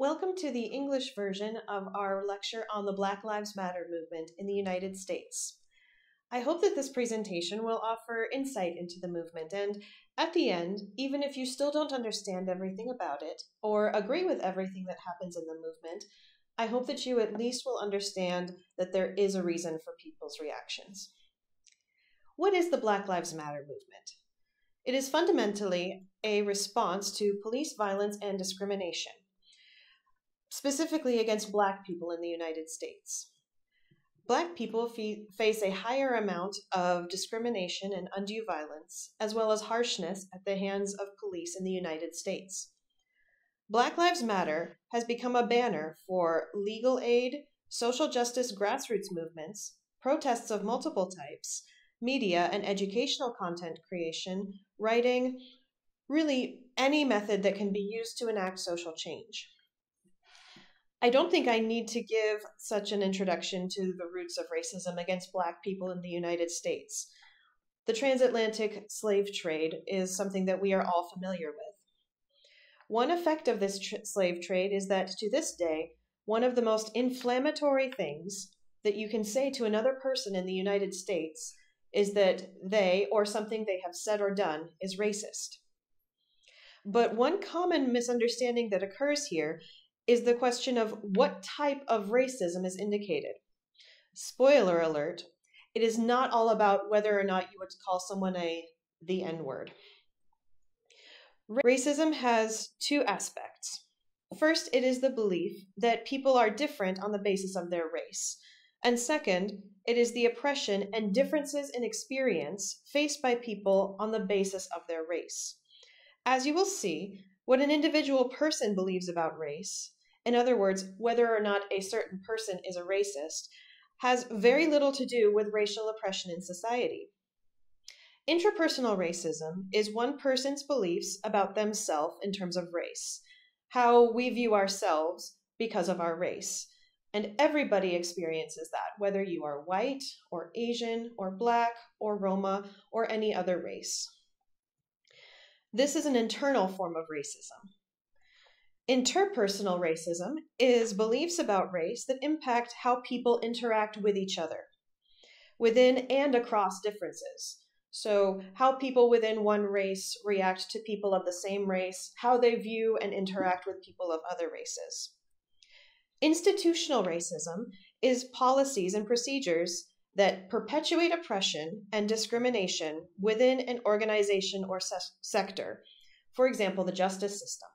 Welcome to the English version of our lecture on the Black Lives Matter movement in the United States. I hope that this presentation will offer insight into the movement, and at the end, even if you still don't understand everything about it or agree with everything that happens in the movement, I hope that you at least will understand that there is a reason for people's reactions. What is the Black Lives Matter movement? It is fundamentally a response to police violence and discrimination specifically against Black people in the United States. Black people face a higher amount of discrimination and undue violence, as well as harshness at the hands of police in the United States. Black Lives Matter has become a banner for legal aid, social justice grassroots movements, protests of multiple types, media and educational content creation, writing, really any method that can be used to enact social change. I don't think I need to give such an introduction to the roots of racism against Black people in the United States. The transatlantic slave trade is something that we are all familiar with. One effect of this tr- slave trade is that to this day, one of the most inflammatory things that you can say to another person in the United States is that they, or something they have said or done, is racist. But one common misunderstanding that occurs here is the question of what type of racism is indicated. Spoiler alert, it is not all about whether or not you would call someone a the N word. Racism has two aspects. First, it is the belief that people are different on the basis of their race. And second, it is the oppression and differences in experience faced by people on the basis of their race. As you will see, what an individual person believes about race in other words, whether or not a certain person is a racist, has very little to do with racial oppression in society. Intrapersonal racism is one person's beliefs about themselves in terms of race, how we view ourselves because of our race. And everybody experiences that, whether you are white or Asian or black or Roma or any other race. This is an internal form of racism. Interpersonal racism is beliefs about race that impact how people interact with each other, within and across differences. So, how people within one race react to people of the same race, how they view and interact with people of other races. Institutional racism is policies and procedures that perpetuate oppression and discrimination within an organization or se- sector, for example, the justice system.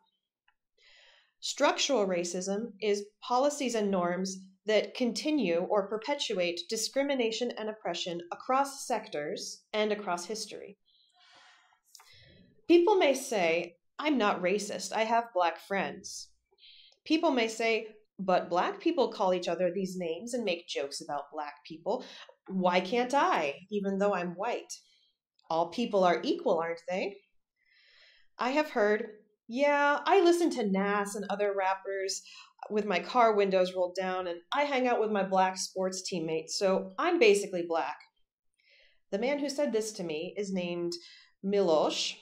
Structural racism is policies and norms that continue or perpetuate discrimination and oppression across sectors and across history. People may say, I'm not racist, I have black friends. People may say, but black people call each other these names and make jokes about black people. Why can't I, even though I'm white? All people are equal, aren't they? I have heard, yeah, I listen to Nas and other rappers with my car windows rolled down, and I hang out with my black sports teammates, so I'm basically black. The man who said this to me is named Milos,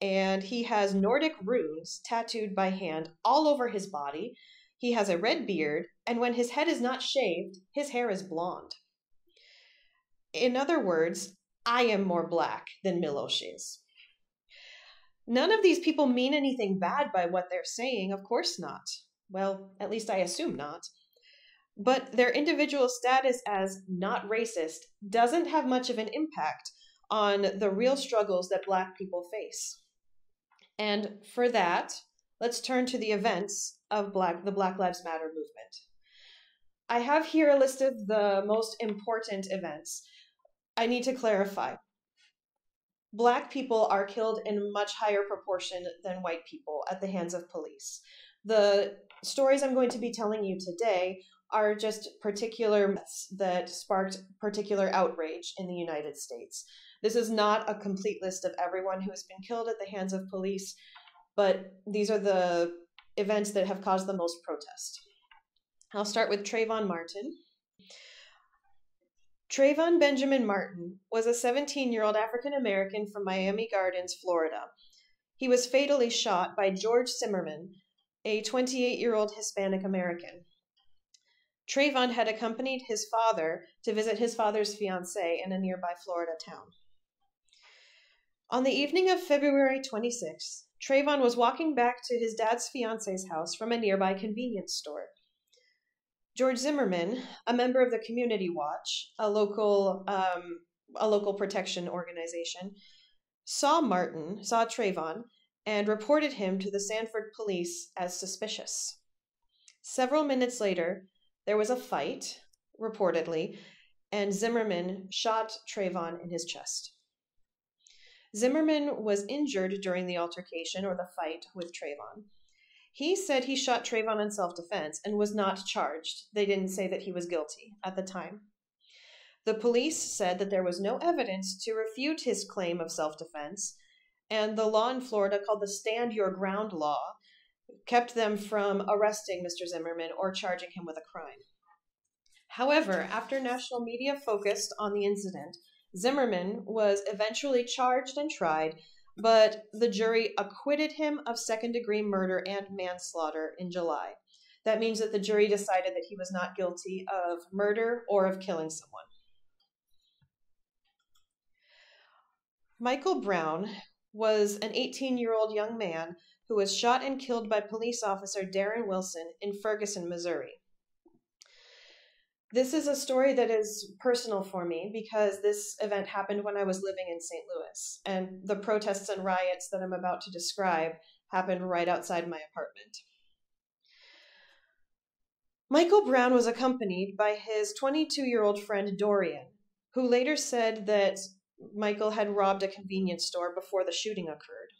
and he has Nordic runes tattooed by hand all over his body. He has a red beard, and when his head is not shaved, his hair is blonde. In other words, I am more black than Milos is. None of these people mean anything bad by what they're saying, of course not. Well, at least I assume not. But their individual status as not racist doesn't have much of an impact on the real struggles that Black people face. And for that, let's turn to the events of Black, the Black Lives Matter movement. I have here a list of the most important events. I need to clarify black people are killed in much higher proportion than white people at the hands of police. The stories I'm going to be telling you today are just particular myths that sparked particular outrage in the United States. This is not a complete list of everyone who has been killed at the hands of police, but these are the events that have caused the most protest. I'll start with Trayvon Martin. Trayvon Benjamin Martin was a 17 year old African American from Miami Gardens, Florida. He was fatally shot by George Zimmerman, a 28 year old Hispanic American. Trayvon had accompanied his father to visit his father's fiancee in a nearby Florida town. On the evening of February 26, Trayvon was walking back to his dad's fiancee's house from a nearby convenience store. George Zimmerman, a member of the Community Watch, a local um, a local protection organization, saw Martin, saw Trayvon, and reported him to the Sanford police as suspicious. Several minutes later, there was a fight, reportedly, and Zimmerman shot Trayvon in his chest. Zimmerman was injured during the altercation or the fight with Trayvon. He said he shot Trayvon in self defense and was not charged. They didn't say that he was guilty at the time. The police said that there was no evidence to refute his claim of self defense, and the law in Florida called the Stand Your Ground Law kept them from arresting Mr. Zimmerman or charging him with a crime. However, after national media focused on the incident, Zimmerman was eventually charged and tried, but the jury acquitted him of second degree murder and manslaughter in July. That means that the jury decided that he was not guilty of murder or of killing someone. Michael Brown was an 18 year old young man who was shot and killed by police officer Darren Wilson in Ferguson, Missouri. This is a story that is personal for me because this event happened when I was living in St. Louis, and the protests and riots that I'm about to describe happened right outside my apartment. Michael Brown was accompanied by his 22 year old friend Dorian, who later said that Michael had robbed a convenience store before the shooting occurred.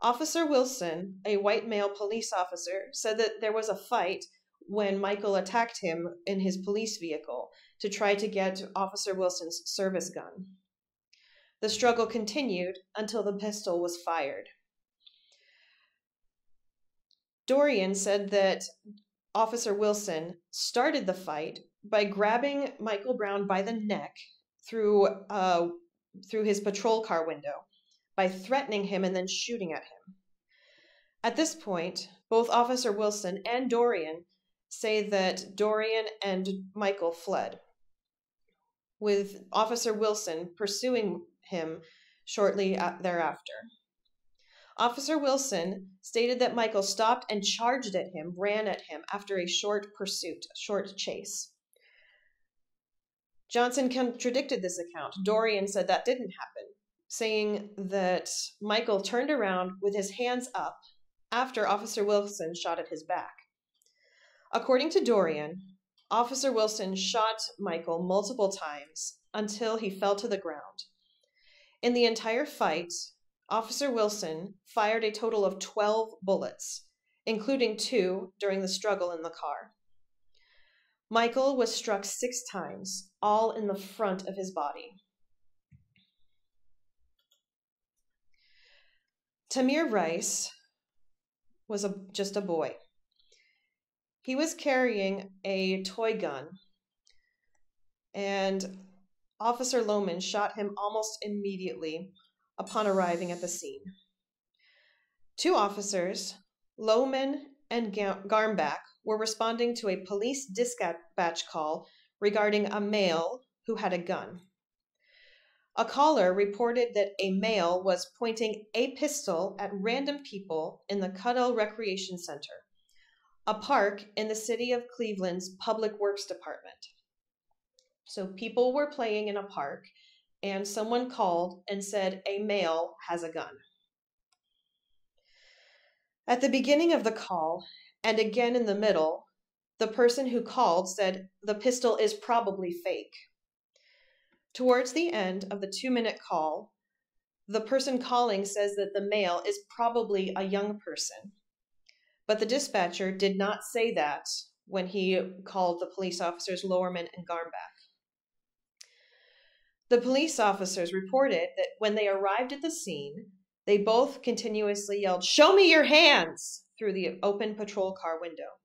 Officer Wilson, a white male police officer, said that there was a fight when Michael attacked him in his police vehicle to try to get Officer Wilson's service gun. The struggle continued until the pistol was fired. Dorian said that Officer Wilson started the fight by grabbing Michael Brown by the neck through uh, through his patrol car window by threatening him and then shooting at him. At this point, both Officer Wilson and Dorian say that Dorian and Michael fled, with Officer Wilson pursuing him shortly thereafter. Officer Wilson stated that Michael stopped and charged at him, ran at him after a short pursuit, a short chase. Johnson contradicted this account. Dorian said that didn't happen, saying that Michael turned around with his hands up after Officer Wilson shot at his back. According to Dorian, Officer Wilson shot Michael multiple times until he fell to the ground. In the entire fight, Officer Wilson fired a total of 12 bullets, including two during the struggle in the car. Michael was struck six times, all in the front of his body. Tamir Rice was a, just a boy. He was carrying a toy gun, and Officer Loehmann shot him almost immediately upon arriving at the scene. Two officers, Loehmann and Garmback, were responding to a police dispatch call regarding a male who had a gun. A caller reported that a male was pointing a pistol at random people in the Cudell Recreation Center, a park in the city of Cleveland's Public Works Department. So people were playing in a park, and someone called and said a male has a gun. At the beginning of the call, and again in the middle, the person who called said the pistol is probably fake. Towards the end of the two minute call, the person calling says that the male is probably a young person. But the dispatcher did not say that when he called the police officers Lowerman and Garmback. The police officers reported that when they arrived at the scene, they both continuously yelled, Show me your hands! through the open patrol car window.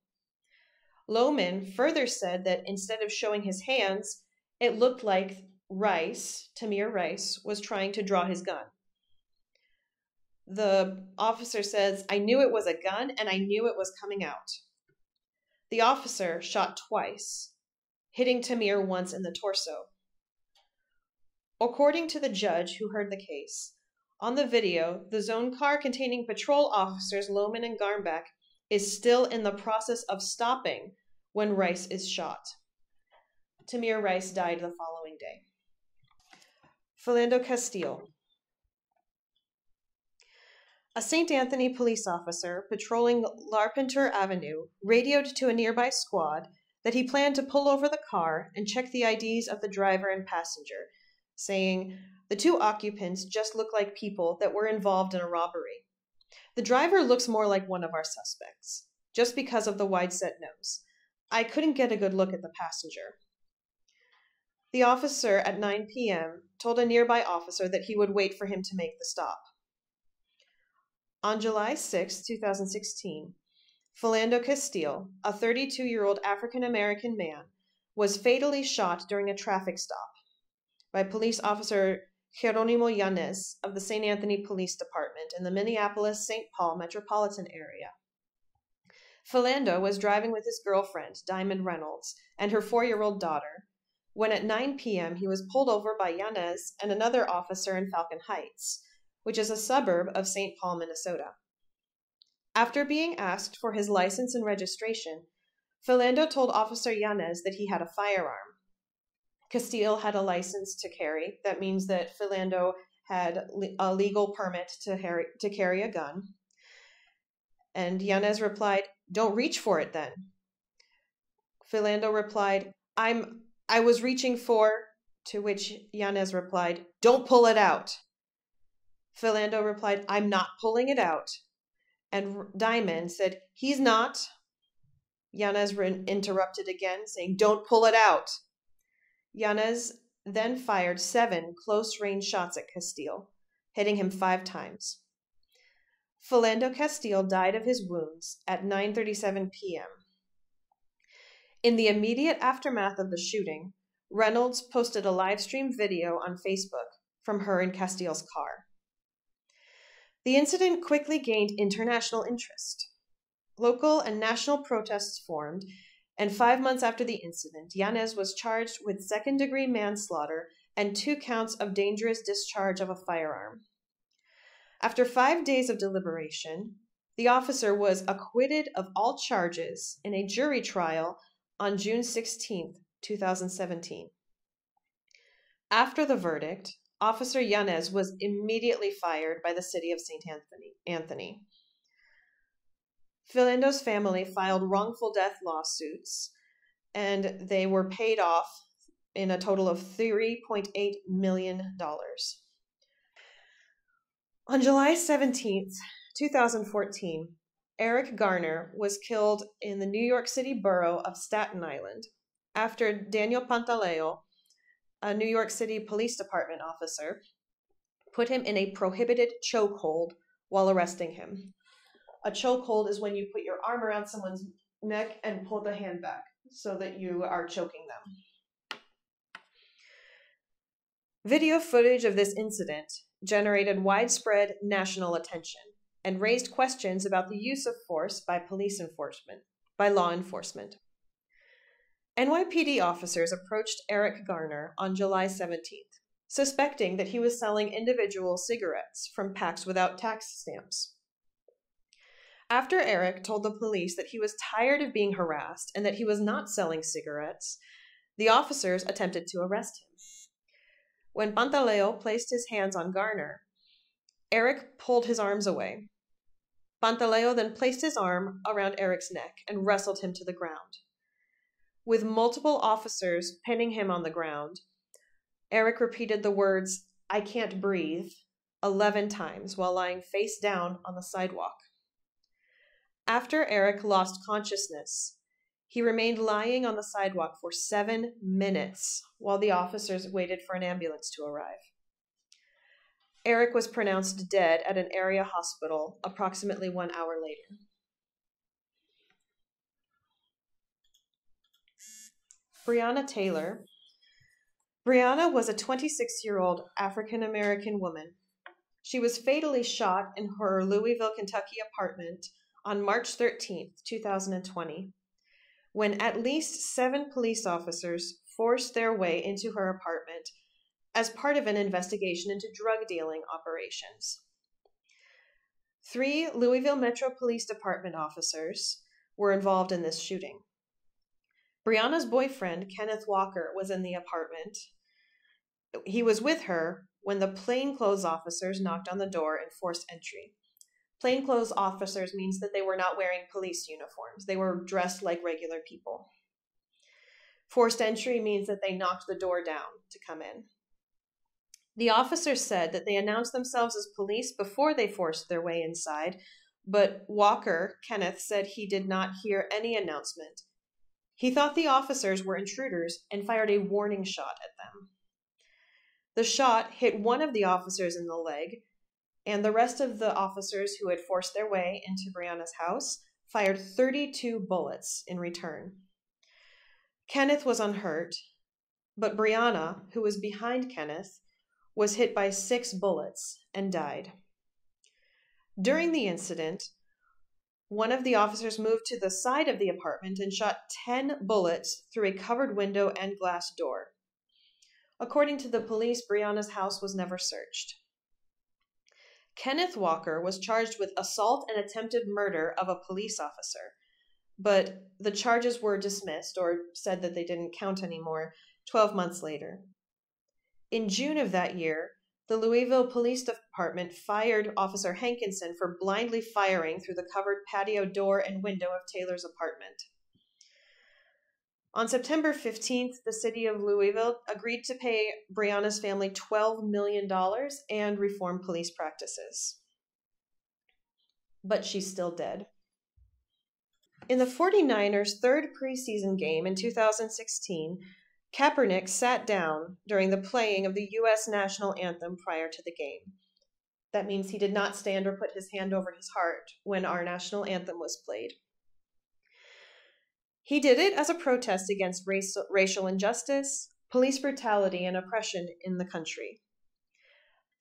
Loehmann further said that instead of showing his hands, it looked like Rice, Tamir Rice, was trying to draw his gun. The officer says, I knew it was a gun and I knew it was coming out. The officer shot twice, hitting Tamir once in the torso. According to the judge who heard the case, on the video, the zone car containing patrol officers Loehmann and Garmback is still in the process of stopping when Rice is shot. Tamir Rice died the following day. Philando Castile. A St. Anthony police officer patrolling Larpenteur Avenue radioed to a nearby squad that he planned to pull over the car and check the IDs of the driver and passenger, saying, The two occupants just look like people that were involved in a robbery. The driver looks more like one of our suspects, just because of the wide set nose. I couldn't get a good look at the passenger. The officer at 9 p.m. told a nearby officer that he would wait for him to make the stop. On July 6, 2016, Philando Castile, a 32 year old African American man, was fatally shot during a traffic stop by police officer Geronimo Yanez of the St. Anthony Police Department in the Minneapolis St. Paul metropolitan area. Philando was driving with his girlfriend, Diamond Reynolds, and her four year old daughter when at 9 p.m. he was pulled over by Yanez and another officer in Falcon Heights, which is a suburb of St. Paul, Minnesota. After being asked for his license and registration, Philando told Officer Yanez that he had a firearm. Castile had a license to carry. That means that Philando had a legal permit to, carry, to carry a gun. And Yanez replied, Don't reach for it then. Philando replied, I'm I was reaching for, to which Yanez replied, Don't pull it out. Philando replied, I'm not pulling it out. And Diamond said, He's not. Yanez interrupted again, saying, Don't pull it out. Yanez then fired seven close range shots at Castile, hitting him five times. Philando Castile died of his wounds at 9:37 p.m. In the immediate aftermath of the shooting, Reynolds posted a live stream video on Facebook from her in Castile's car. The incident quickly gained international interest. Local and national protests formed, and five months after the incident, Yanez was charged with second degree manslaughter and two counts of dangerous discharge of a firearm. After five days of deliberation, the officer was acquitted of all charges in a jury trial on June 16, 2017. After the verdict, Officer Yanez was immediately fired by the city of St. Anthony. Anthony. Philando's family filed wrongful death lawsuits, and they were paid off in a total of $3.8 million. On July 17th, 2014, Eric Garner was killed in the New York City borough of Staten Island after Daniel Pantaleo a New York City Police Department officer put him in a prohibited chokehold while arresting him. A chokehold is when you put your arm around someone's neck and pull the hand back so that you are choking them. Video footage of this incident generated widespread national attention and raised questions about the use of force by police enforcement, by law enforcement. NYPD officers approached Eric Garner on July 17th, suspecting that he was selling individual cigarettes from packs without tax stamps. After Eric told the police that he was tired of being harassed and that he was not selling cigarettes, the officers attempted to arrest him. When Pantaleo placed his hands on Garner, Eric pulled his arms away. Pantaleo then placed his arm around Eric's neck and wrestled him to the ground. With multiple officers pinning him on the ground, Eric repeated the words, I can't breathe, 11 times while lying face down on the sidewalk. After Eric lost consciousness, he remained lying on the sidewalk for seven minutes while the officers waited for an ambulance to arrive. Eric was pronounced dead at an area hospital approximately one hour later. Breonna Taylor. Breonna was a 26 year old African American woman. She was fatally shot in her Louisville, Kentucky apartment on March 13, 2020, when at least seven police officers forced their way into her apartment as part of an investigation into drug dealing operations. Three Louisville Metro Police Department officers were involved in this shooting. Breonna's boyfriend, mm-hmm. Kenneth Walker, was in the apartment. He was with her when the plainclothes officers knocked on the door and forced entry. Plainclothes officers means that they were not wearing police uniforms, they were dressed like regular people. Forced entry means that they knocked the door down to come in. The officers said that they announced themselves as police before they forced their way inside, but Walker, Kenneth, said he did not hear any announcement. He thought the officers were intruders and fired a warning shot at them. The shot hit one of the officers in the leg, and the rest of the officers who had forced their way into Breonna's house fired 32 bullets in return. Kenneth was unhurt, but Brianna, who was behind Kenneth, was hit by six bullets and died. During the incident, one of the officers moved to the side of the apartment and shot 10 bullets through a covered window and glass door. According to the police, Breonna's house was never searched. Kenneth Walker was charged with assault and attempted murder of a police officer, but the charges were dismissed or said that they didn't count anymore 12 months later. In June of that year, the Louisville Police Department fired Officer Hankinson for blindly firing through the covered patio door and window of Taylor's apartment. On September 15th, the city of Louisville agreed to pay Breonna's family $12 million and reform police practices. But she's still dead. In the 49ers' third preseason game in 2016, Kaepernick sat down during the playing of the U.S. national anthem prior to the game. That means he did not stand or put his hand over his heart when our national anthem was played. He did it as a protest against race, racial injustice, police brutality, and oppression in the country.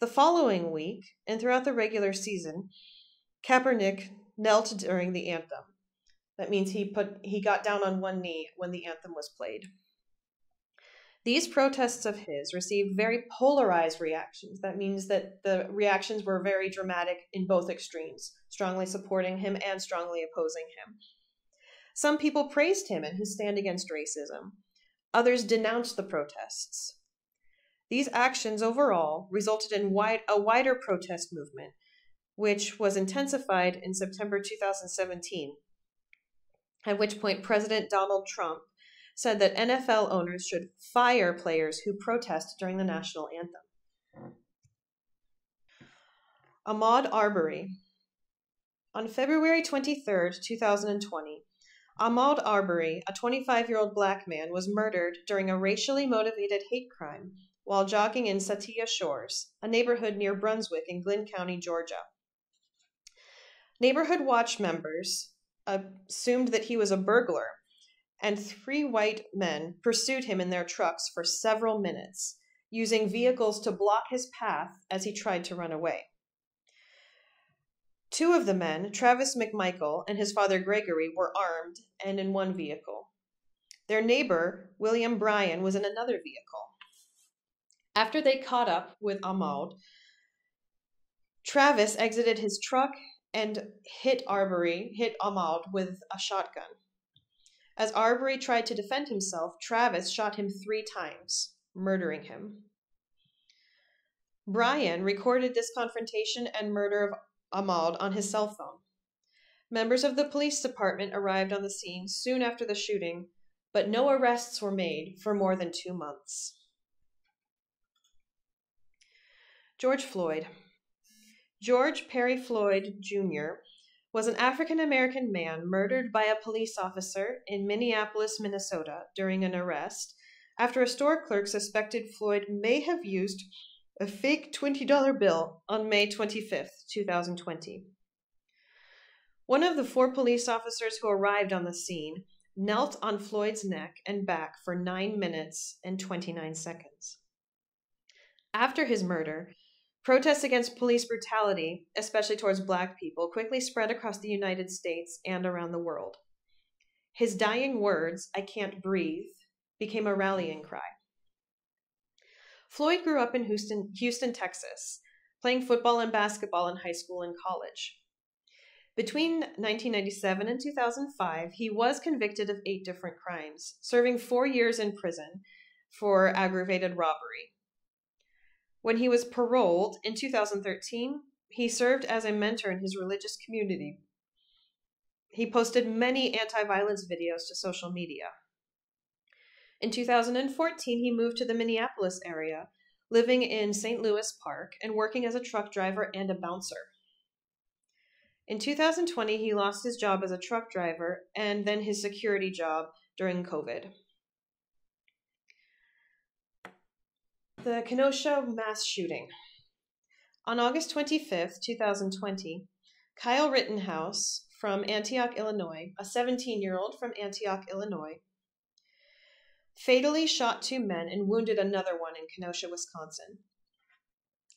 The following week, and throughout the regular season, Kaepernick knelt during the anthem. That means he put he got down on one knee when the anthem was played. These protests of his received very polarized reactions. That means that the reactions were very dramatic in both extremes, strongly supporting him and strongly opposing him. Some people praised him and his stand against racism. Others denounced the protests. These actions overall resulted in wide, a wider protest movement, which was intensified in September 2017, at which point President Donald Trump said that NFL owners should fire players who protest during the national anthem. Ahmaud Arbery. On February 23, 2020, Ahmaud Arbery, a 25 year old black man, was murdered during a racially motivated hate crime while jogging in Satilla Shores, a neighborhood near Brunswick in Glynn County, Georgia. Neighborhood Watch members uh, assumed that he was a burglar, and three white men pursued him in their trucks for several minutes, using vehicles to block his path as he tried to run away. Two of the men, Travis McMichael and his father Gregory, were armed and in one vehicle. Their neighbor, William Bryan, was in another vehicle. After they caught up with Ahmaud, Travis exited his truck and hit Arbery, hit Ahmaud with a shotgun. As Arbery tried to defend himself, Travis shot him three times, murdering him. Bryan recorded this confrontation and murder of Ahmaud on his cell phone. Members of the police department arrived on the scene soon after the shooting, but no arrests were made for more than two months. George Floyd. George Perry Floyd Jr. was an African American man murdered by a police officer in Minneapolis, Minnesota during an arrest after a store clerk suspected Floyd may have used a fake $20 bill on May 25, 2020. One of the four police officers who arrived on the scene knelt on Floyd's neck and back for 9 minutes and 29 seconds. After his murder, Protests against police brutality, especially towards black people, quickly spread across the United States and around the world. His dying words, I can't breathe, became a rallying cry. Floyd grew up in Houston, Houston, Texas, playing football and basketball in high school and college. Between 1997 and 2005, he was convicted of eight different crimes, serving four years in prison for aggravated robbery. When he was paroled in 2013, he served as a mentor in his religious community. He posted many anti violence videos to social media. In 2014, he moved to the Minneapolis area, living in St. Louis Park and working as a truck driver and a bouncer. In 2020, he lost his job as a truck driver and then his security job during COVID. The Kenosha mass shooting. On August 25th, 2020, Kyle Rittenhouse from Antioch, Illinois, a 17 year old from Antioch, Illinois, fatally shot two men and wounded another one in Kenosha, Wisconsin.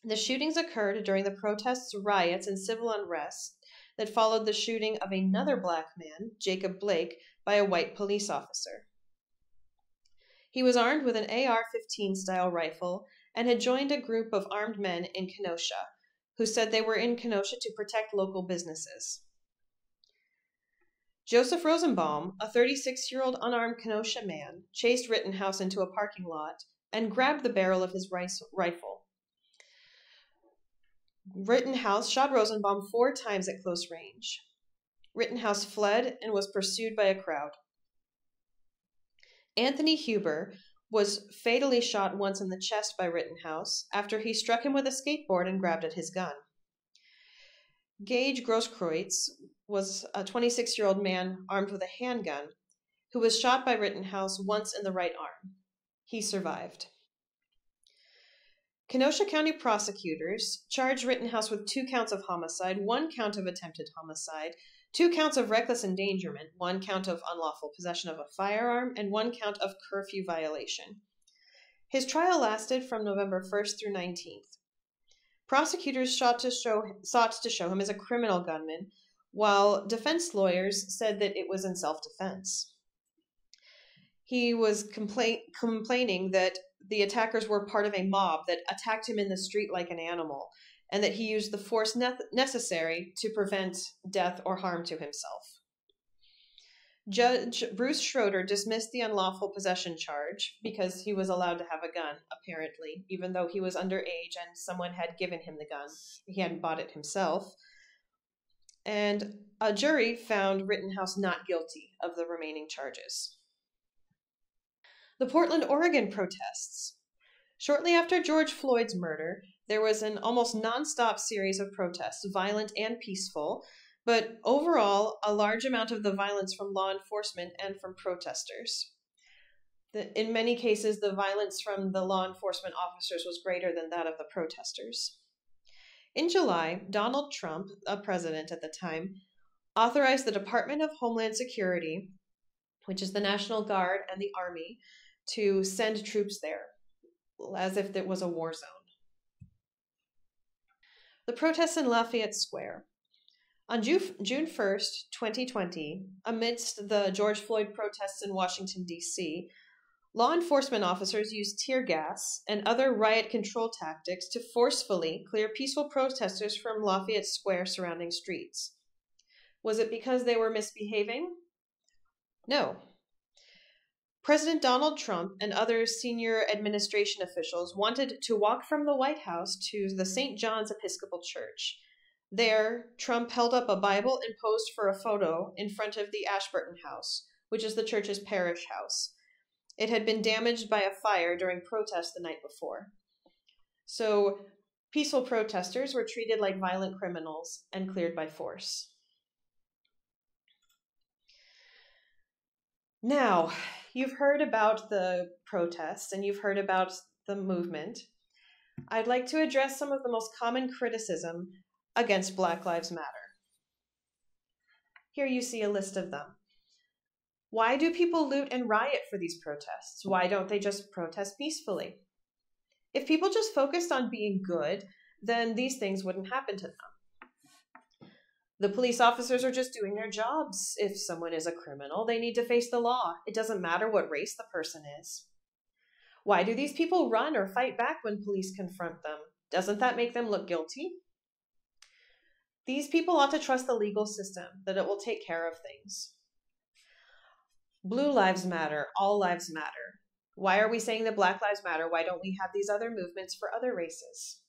The shootings occurred during the protests, riots, and civil unrest that followed the shooting of another black man, Jacob Blake, by a white police officer. He was armed with an AR 15 style rifle and had joined a group of armed men in Kenosha who said they were in Kenosha to protect local businesses. Joseph Rosenbaum, a 36 year old unarmed Kenosha man, chased Rittenhouse into a parking lot and grabbed the barrel of his rifle. Rittenhouse shot Rosenbaum four times at close range. Rittenhouse fled and was pursued by a crowd. Anthony Huber was fatally shot once in the chest by Rittenhouse after he struck him with a skateboard and grabbed at his gun. Gage Grosskreutz was a 26 year old man armed with a handgun who was shot by Rittenhouse once in the right arm. He survived. Kenosha County prosecutors charged Rittenhouse with two counts of homicide, one count of attempted homicide, two counts of reckless endangerment, one count of unlawful possession of a firearm, and one count of curfew violation. His trial lasted from November 1st through 19th. Prosecutors sought to show, sought to show him as a criminal gunman, while defense lawyers said that it was in self defense. He was complain, complaining that the attackers were part of a mob that attacked him in the street like an animal, and that he used the force ne- necessary to prevent death or harm to himself. Judge Bruce Schroeder dismissed the unlawful possession charge because he was allowed to have a gun, apparently, even though he was underage and someone had given him the gun. He hadn't bought it himself. And a jury found Rittenhouse not guilty of the remaining charges. The Portland, Oregon protests. Shortly after George Floyd's murder, there was an almost nonstop series of protests, violent and peaceful, but overall, a large amount of the violence from law enforcement and from protesters. The, in many cases, the violence from the law enforcement officers was greater than that of the protesters. In July, Donald Trump, a president at the time, authorized the Department of Homeland Security, which is the National Guard and the Army, to send troops there, as if it was a war zone. The protests in Lafayette Square. On June 1st, 2020, amidst the George Floyd protests in Washington, D.C., law enforcement officers used tear gas and other riot control tactics to forcefully clear peaceful protesters from Lafayette Square surrounding streets. Was it because they were misbehaving? No. President Donald Trump and other senior administration officials wanted to walk from the White House to the St. John's Episcopal Church there, Trump held up a Bible and posed for a photo in front of the Ashburton House, which is the church's parish house. It had been damaged by a fire during protest the night before. So, peaceful protesters were treated like violent criminals and cleared by force. Now, you've heard about the protests and you've heard about the movement. I'd like to address some of the most common criticism against Black Lives Matter. Here you see a list of them. Why do people loot and riot for these protests? Why don't they just protest peacefully? If people just focused on being good, then these things wouldn't happen to them. The police officers are just doing their jobs. If someone is a criminal, they need to face the law. It doesn't matter what race the person is. Why do these people run or fight back when police confront them? Doesn't that make them look guilty? These people ought to trust the legal system, that it will take care of things. Blue lives matter, all lives matter. Why are we saying that Black Lives Matter? Why don't we have these other movements for other races?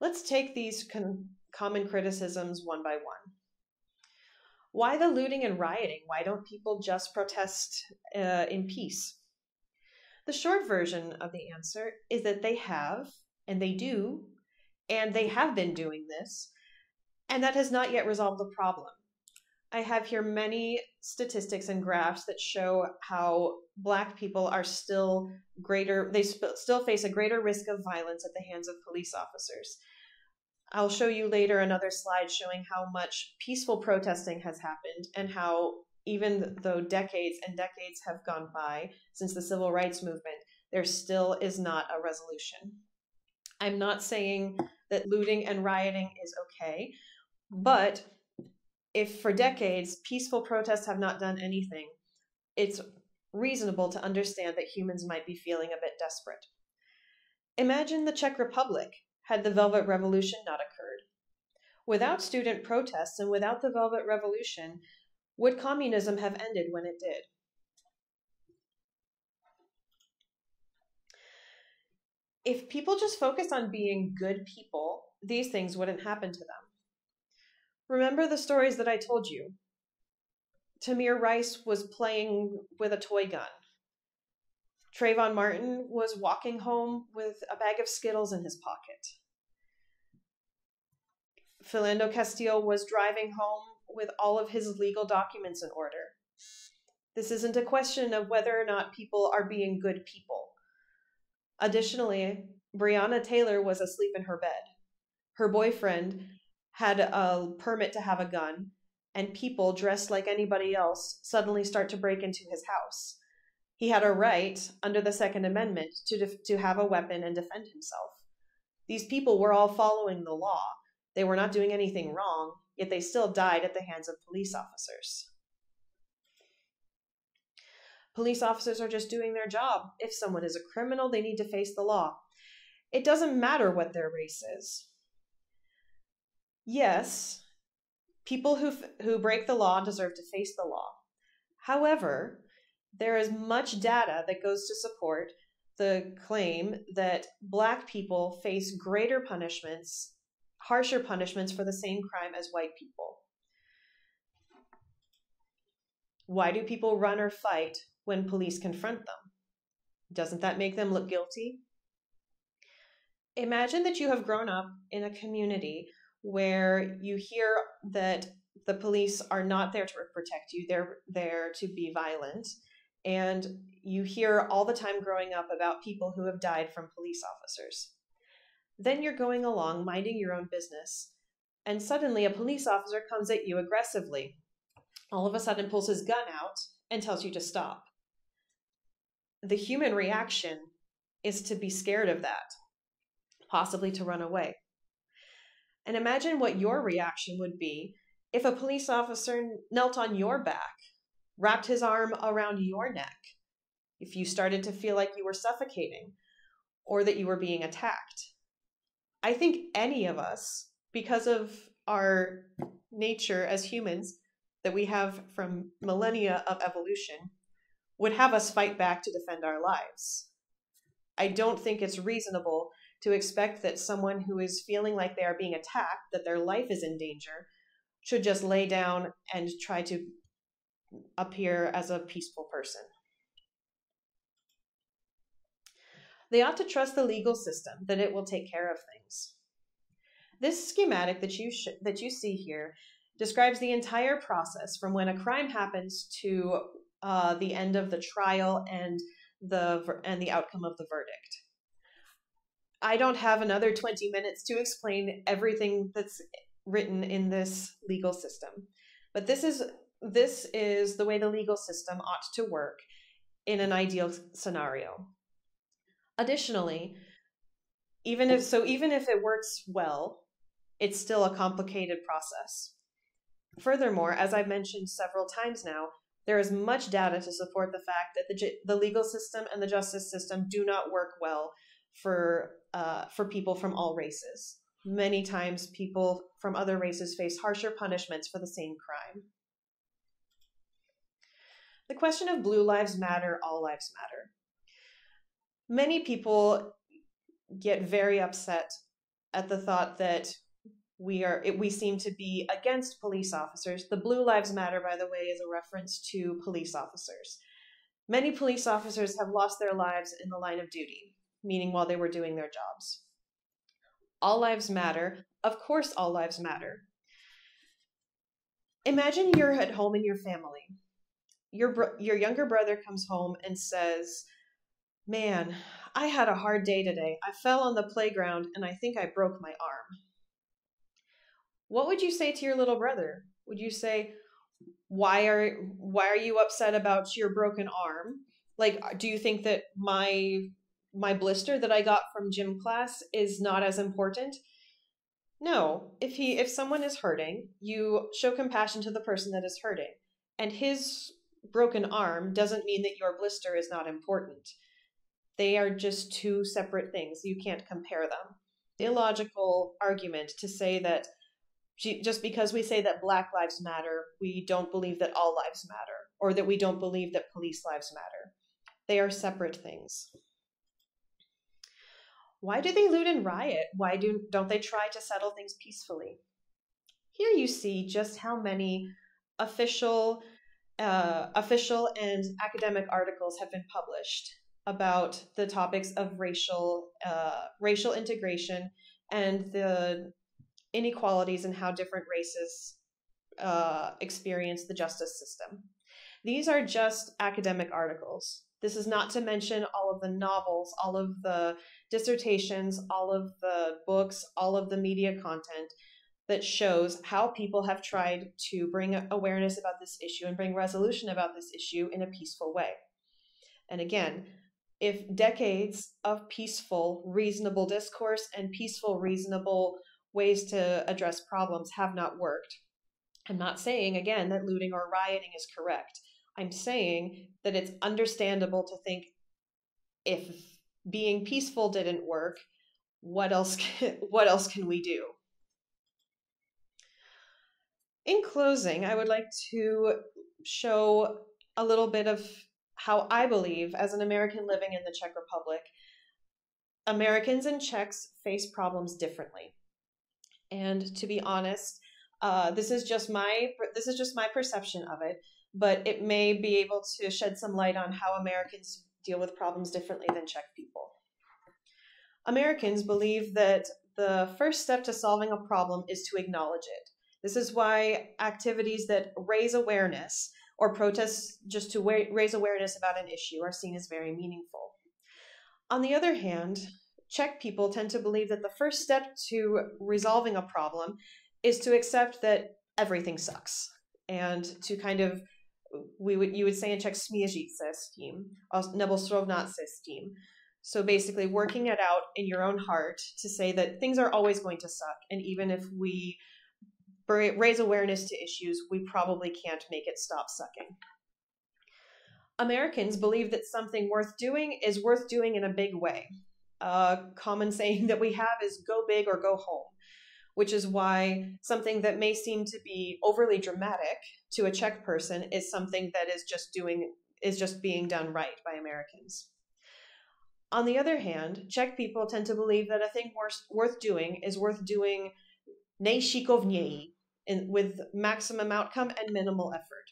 Let's take these con- common criticisms one by one. Why the looting and rioting? Why don't people just protest uh, in peace? The short version of the answer is that they have, and they do, and they have been doing this, and that has not yet resolved the problem. I have here many statistics and graphs that show how Black people are still greater, they sp- still face a greater risk of violence at the hands of police officers. I'll show you later another slide showing how much peaceful protesting has happened and how even though decades and decades have gone by since the civil rights movement, there still is not a resolution. I'm not saying that looting and rioting is okay, but if for decades peaceful protests have not done anything, it's reasonable to understand that humans might be feeling a bit desperate. Imagine the Czech Republic had the Velvet Revolution not occurred. Without student protests and without the Velvet Revolution, would communism have ended when it did? If people just focused on being good people, these things wouldn't happen to them. Remember the stories that I told you. Tamir Rice was playing with a toy gun. Trayvon Martin was walking home with a bag of Skittles in his pocket. Philando Castile was driving home with all of his legal documents in order. This isn't a question of whether or not people are being good people. Additionally, Breonna Taylor was asleep in her bed. Her boyfriend had a permit to have a gun, and people dressed like anybody else suddenly start to break into his house. He had a right, under the Second Amendment, to, def- to have a weapon and defend himself. These people were all following the law. They were not doing anything wrong, yet they still died at the hands of police officers. Police officers are just doing their job. If someone is a criminal, they need to face the law. It doesn't matter what their race is. Yes, people who, who break the law deserve to face the law. However, there is much data that goes to support the claim that Black people face greater punishments, harsher punishments for the same crime as white people. Why do people run or fight when police confront them? Doesn't that make them look guilty? Imagine that you have grown up in a community where you hear that the police are not there to protect you, they're there to be violent. And you hear all the time growing up about people who have died from police officers. Then you're going along, minding your own business, and suddenly a police officer comes at you aggressively. All of a sudden, pulls his gun out and tells you to stop. The human reaction is to be scared of that, possibly to run away. And imagine what your reaction would be if a police officer knelt on your back, wrapped his arm around your neck, if you started to feel like you were suffocating or that you were being attacked. I think any of us, because of our nature as humans that we have from millennia of evolution, would have us fight back to defend our lives. I don't think it's reasonable to expect that someone who is feeling like they are being attacked, that their life is in danger, should just lay down and try to appear as a peaceful person. They ought to trust the legal system that it will take care of things. This schematic that you that you see here describes the entire process from when a crime happens to uh, the end of the trial and the and the outcome of the verdict. I don't have another 20 minutes to explain everything that's written in this legal system. But this is this is the way the legal system ought to work in an ideal scenario. Additionally, Even if so, even if it works well, it's still a complicated process. Furthermore, as I've mentioned several times now, there is much data to support the fact that the, the legal system and the justice system do not work well for uh, for people from all races. Many times, people from other races face harsher punishments for the same crime. The question of Blue Lives Matter, All Lives Matter. Many people get very upset at the thought that we are we seem to be against police officers. The Blue Lives Matter, by the way, is a reference to police officers. Many police officers have lost their lives in the line of duty, meaning while they were doing their jobs. All lives matter. Of course, all lives matter. Imagine you're at home in your family. Your bro- your younger brother comes home and says, "Man, I had a hard day today. I fell on the playground and I think I broke my arm." what would you say to your little brother? Would you say, why are why are you upset about your broken arm? Like, uh, do you think that my my blister that I got from gym class is not as important? No. If he if someone is hurting, you show compassion to the person that is hurting. And his broken arm doesn't mean that your blister is not important. They are just two separate things. You can't compare them. Illogical argument to say that just because we say that Black Lives Matter, we don't believe that all lives matter, or that we don't believe that police lives matter. They are separate things. Why do they loot and riot? Why do, don't they try to settle things peacefully? Here you see just how many official, uh, official and academic articles have been published about the topics of racial, uh, racial integration and the inequalities in how different races uh, experience the justice system. These are just academic articles. This is not to mention all of the novels, all of the dissertations, all of the books, all of the media content that shows how people have tried to bring awareness about this issue and bring resolution about this issue in a peaceful way. And again, if decades of peaceful, reasonable discourse and peaceful, reasonable ways to address problems have not worked. I'm not saying, again, that looting or rioting is correct. I'm saying that it's understandable to think if being peaceful didn't work, what else can, what else can we do? In closing, I would like to show a little bit of how I believe, as an American living in the Czech Republic, Americans and Czechs face problems differently. And to be honest, uh, this is just my this is just my perception of it, but it may be able to shed some light on how Americans deal with problems differently than Czech people. Americans believe that the first step to solving a problem is to acknowledge it. This is why activities that raise awareness or protests just to raise awareness about an issue are seen as very meaningful. On the other hand, Czech people tend to believe that the first step to resolving a problem is to accept that everything sucks and to kind of we would you would say in Czech smířit se s tím nebo srovnat se s tím. So basically working it out in your own heart to say that things are always going to suck and even if we raise awareness to issues, we probably can't make it stop sucking. Americans believe that something worth doing is worth doing in a big way a common saying that we have is go big or go home, which is why something that may seem to be overly dramatic to a Czech person is something that is just doing is just being done right by Americans. On the other hand, Czech people tend to believe that a thing worth, worth doing is worth doing nejšikovněji, with maximum outcome and minimal effort.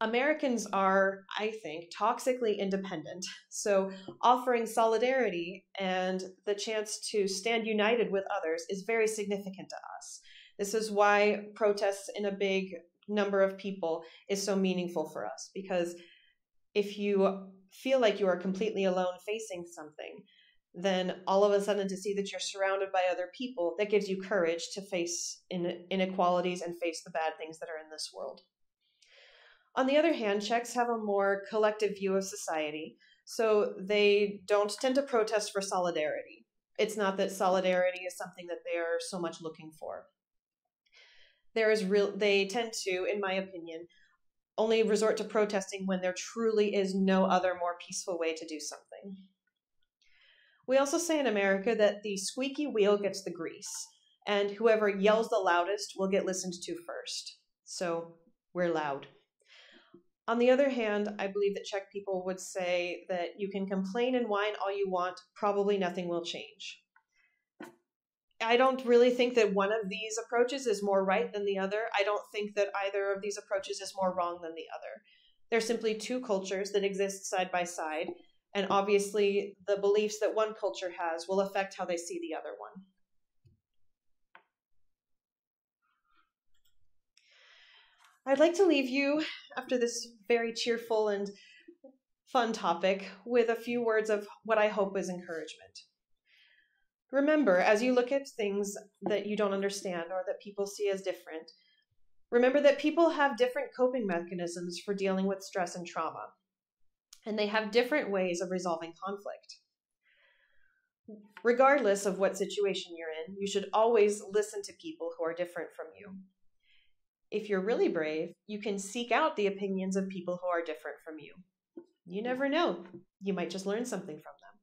Americans are, I think, toxically independent. So, offering solidarity and the chance to stand united with others is very significant to us. This is why protests in a big number of people is so meaningful for us because if you feel like you are completely alone facing something, then all of a sudden to see that you're surrounded by other people, that gives you courage to face inequalities and face the bad things that are in this world. On the other hand, Czechs have a more collective view of society. so they don't tend to protest for solidarity. It's not that solidarity is something that they are so much looking for. There is real they tend to, in my opinion, only resort to protesting when there truly is no other more peaceful way to do something. We also say in America that the squeaky wheel gets the grease, and whoever yells the loudest will get listened to first. So we're loud. On the other hand, I believe that Czech people would say that you can complain and whine all you want, probably nothing will change. I don't really think that one of these approaches is more right than the other. I don't think that either of these approaches is more wrong than the other. They're simply two cultures that exist side by side, and obviously the beliefs that one culture has will affect how they see the other one. I'd like to leave you after this very cheerful and fun topic with a few words of what I hope is encouragement. Remember, as you look at things that you don't understand or that people see as different, remember that people have different coping mechanisms for dealing with stress and trauma, and they have different ways of resolving conflict. Regardless of what situation you're in, you should always listen to people who are different from you if you're really brave, you can seek out the opinions of people who are different from you. You never know. You might just learn something from them.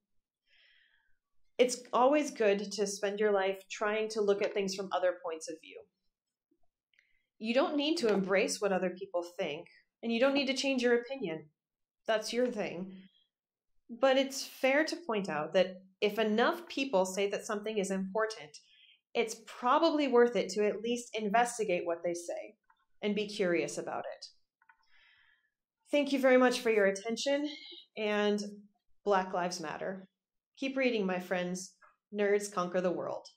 It's always good to spend your life trying to look at things from other points of view. You don't need to embrace what other people think, and you don't need to change your opinion. That's your thing. But it's fair to point out that if enough people say that something is important, it's probably worth it to at least investigate what they say and be curious about it. Thank you very much for your attention, and Black Lives Matter. Keep reading, my friends. Nerds conquer the world.